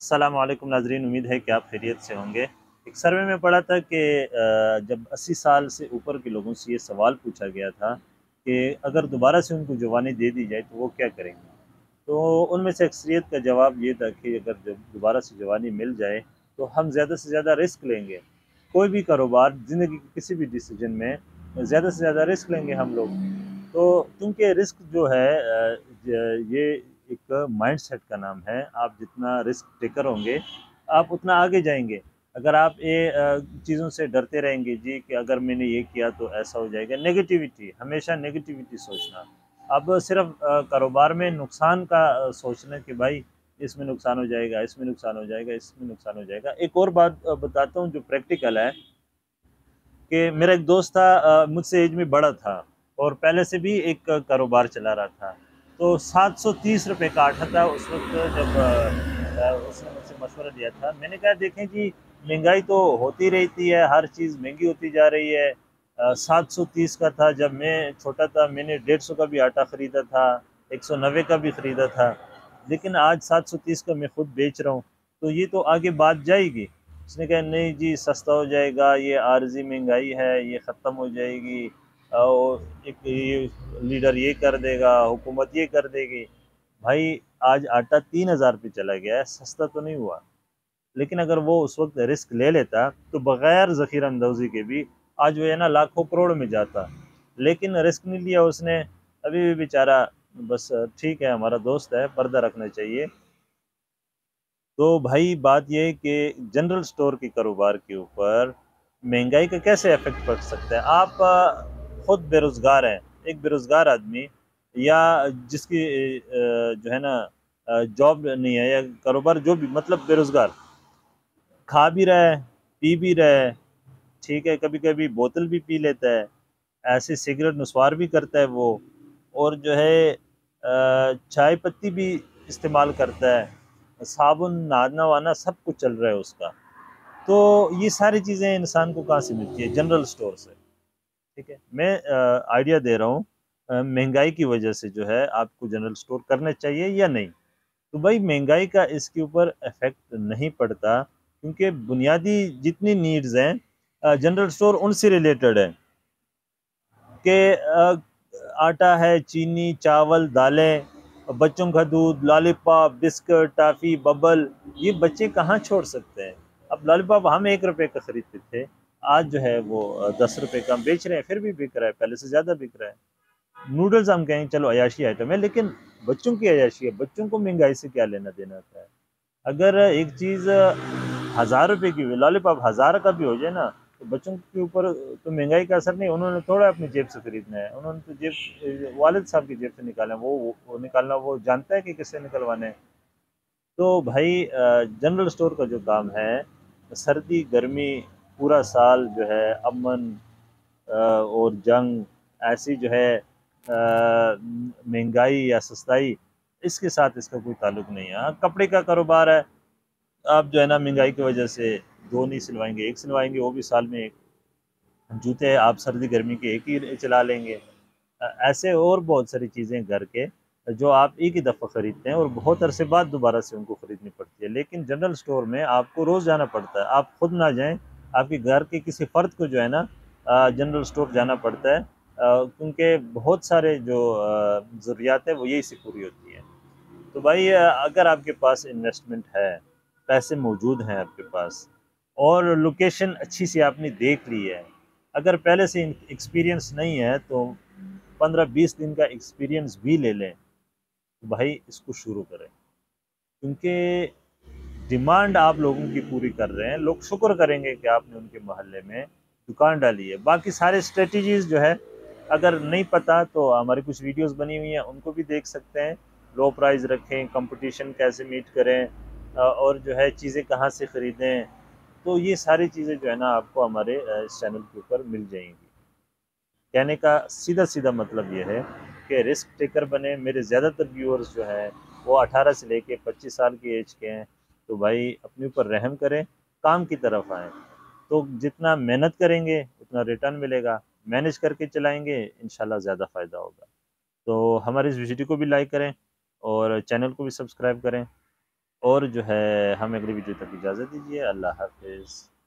अल्लाम नाजरीन उम्मीद है कि आप खैरियत से होंगे। एक सर्वे में पढ़ा था कि जब 80 साल से ऊपर के लोगों से ये सवाल पूछा गया था कि अगर दोबारा से उनको जवानी दे दी जाए तो वो क्या करेंगे? तो उनमें से अक्सरियत का जवाब ये था कि अगर जब दोबारा से जवानी मिल जाए तो हम ज़्यादा से ज़्यादा रिस्क लेंगे। कोई भी कारोबार, ज़िंदगी के किसी भी डिसीज़न में ज़्यादा से ज़्यादा रिस्क लेंगे हम लोग। तो क्योंकि रिस्क जो है ये एक माइंड सेट का नाम है। आप जितना रिस्क टेकर होंगे, आप उतना आगे जाएँगे। अगर आप ये चीज़ों से डरते रहेंगे जी कि अगर मैंने ये किया तो ऐसा हो जाएगा। नेगेटिविटी हमेशा नेगेटिविटी सोचना। अब सिर्फ़ कारोबार में नुकसान का सोचना कि भाई, इसमें नुकसान हो जाएगा, इसमें नुकसान हो जाएगा, इसमें नुकसान हो जाएगा। एक और बात बताता हूँ जो प्रैक्टिकल है कि मेरा एक दोस्त था मुझसे एज में बड़ा था और पहले से भी एक कारोबार चला रहा था। तो सात सौ तीस रुपये का आटा था उस वक्त जब उसने मुझसे मशवरा दिया था। मैंने कहा, देखें जी, महँगाई तो होती रहती है, हर चीज़ महँगी होती जा रही है। सात सौ तीस का था जब मैं छोटा था, मैंने डेढ़ सौ का भी आटा ख़रीदा था, एक सौ नब्बे का भी ख़रीदा था। लेकिन आज सात सौ तीस का मैं खुद बेच रहा हूँ तो ये तो आगे बात जाएगी। उसने कहा, नहीं जी, सस्ता हो जाएगा, ये आर्जी महँगाई है, ये ख़त्म हो जाएगी और एक ये लीडर ये कर देगा, हुकूमत ये कर देगी। भाई, आज आटा तीन हज़ार पे चला गया है, सस्ता तो नहीं हुआ। लेकिन अगर वो उस वक्त रिस्क ले लेता तो बग़ैर ज़ख़ीर अंदोज़ी के भी आज वो है ना लाखों करोड़ में जाता। लेकिन रिस्क नहीं लिया उसने। अभी भी बेचारा बस ठीक है, हमारा दोस्त है, पर्दा रखना चाहिए। तो भाई, बात यह कि जनरल स्टोर के कारोबार के ऊपर महँगाई का कैसे इफ़ेक्ट पड़ सकता है? आप खुद बेरोज़गार है, एक बेरोज़गार आदमी, या जिसकी जो है ना जॉब नहीं है या कारोबार जो भी मतलब बेरोज़गार। खा भी रहा है, पी भी रहा है, ठीक है कभी कभी बोतल भी पी लेता है, ऐसे सिगरेट नुसवार भी करता है वो, और जो है चाय पत्ती भी इस्तेमाल करता है, साबुन, नहाना वाना सब कुछ चल रहा है उसका। तो ये सारी चीज़ें इंसान को कहाँ से मिलती है? जनरल स्टोर से। ठीक है? मैं आइडिया दे रहा हूँ महँगाई की वजह से जो है आपको जनरल स्टोर करना चाहिए या नहीं? तो भाई महँगाई का इसके ऊपर इफ़ेक्ट नहीं पड़ता, क्योंकि बुनियादी जितनी नीड्स हैं जनरल स्टोर उनसे रिलेटेड है। कि आटा है, चीनी, चावल, दालें, बच्चों का दूध लॉलीपॉप बिस्किट टाफ़ी बबल ये बच्चे कहाँ छोड़ सकते हैं? अब लॉलीपॉप हम एक रुपए का ख़रीदते थे आज जो है वो दस रुपये का बेच रहे हैं फिर भी बिक रहा है पहले से ज़्यादा बिक रहा है। नूडल्स हम कहेंगे चलो अयाशी आइटम है लेकिन बच्चों की अयाशी है बच्चों को महँगाई से क्या लेना देना होता है? अगर एक चीज़ हज़ार रुपये की हुई लॉलीपॉप हज़ार का भी हो जाए ना तो बच्चों के ऊपर तो महँगाई का असर नहीं उन्होंने थोड़ा अपनी जेब से खरीदना है उन्होंने तो जेब वालिद साहब की जेब से निकालना वो, वो निकालना वो जानता है कि किससे निकलवाने तो भाई जनरल स्टोर का जो काम है सर्दी गर्मी पूरा साल जो है अमन और जंग ऐसी जो है महँगाई या सस्ताई इसके साथ इसका कोई ताल्लुक नहीं है। हाँ, कपड़े का कारोबार है। आप जो है ना महँगाई की वजह से दो नहीं सिलवाएँगे एक सिलवाएँगे वो भी साल में एक। जूते आप सर्दी गर्मी के एक ही चला लेंगे। ऐसे और बहुत सारी चीज़ें घर के जो आप एक ही दफ़ा ख़रीदते हैं और बहुत अरसे बाद दोबारा से उनको ख़रीदनी पड़ती है। लेकिन जनरल स्टोर में आपको रोज़ जाना पड़ता है। आप खुद ना जाएँ आपके घर के किसी फ़र्द को जो है ना जनरल स्टोर जाना पड़ता है। क्योंकि बहुत सारे जो ज़रूरियात है, वो यही से पूरी होती है। तो भाई अगर आपके पास इन्वेस्टमेंट है, पैसे मौजूद हैं आपके पास, और लोकेशन अच्छी सी आपने देख ली है, अगर पहले से एक्सपीरियंस नहीं है तो पंद्रह बीस दिन का एक्सपीरियंस भी ले लें तो भाई इसको शुरू करें। क्योंकि डिमांड आप लोगों की पूरी कर रहे हैं। लोग शुक्र करेंगे कि आपने उनके मोहल्ले में दुकान डाली है। बाकी सारे स्ट्रेटजीज जो है, अगर नहीं पता तो हमारी कुछ वीडियोस बनी हुई हैं, उनको भी देख सकते हैं। लो प्राइस रखें कंपटीशन कैसे मीट करें और जो है चीज़ें कहाँ से ख़रीदें। तो ये सारी चीज़ें जो है ना आपको हमारे इस चैनल के ऊपर मिल जाएँगी। कहने का सीधा सीधा मतलब ये है कि रिस्क टेकर बने। मेरे ज़्यादातर व्यूअर्स जो हैं, वो 18 से लेके 25 साल की एज के हैं। तो भाई अपने ऊपर रहम करें, काम की तरफ़ आए। तो जितना मेहनत करेंगे, उतना रिटर्न मिलेगा। मैनेज करके चलाएँगे इन ज़्यादा फ़ायदा होगा। तो हमारे इस वीडियो को भी लाइक करें और चैनल को भी सब्सक्राइब करें। और जो है, हम अगली वीडियो तक इजाज़त दीजिए। अल्लाह हाफिज़।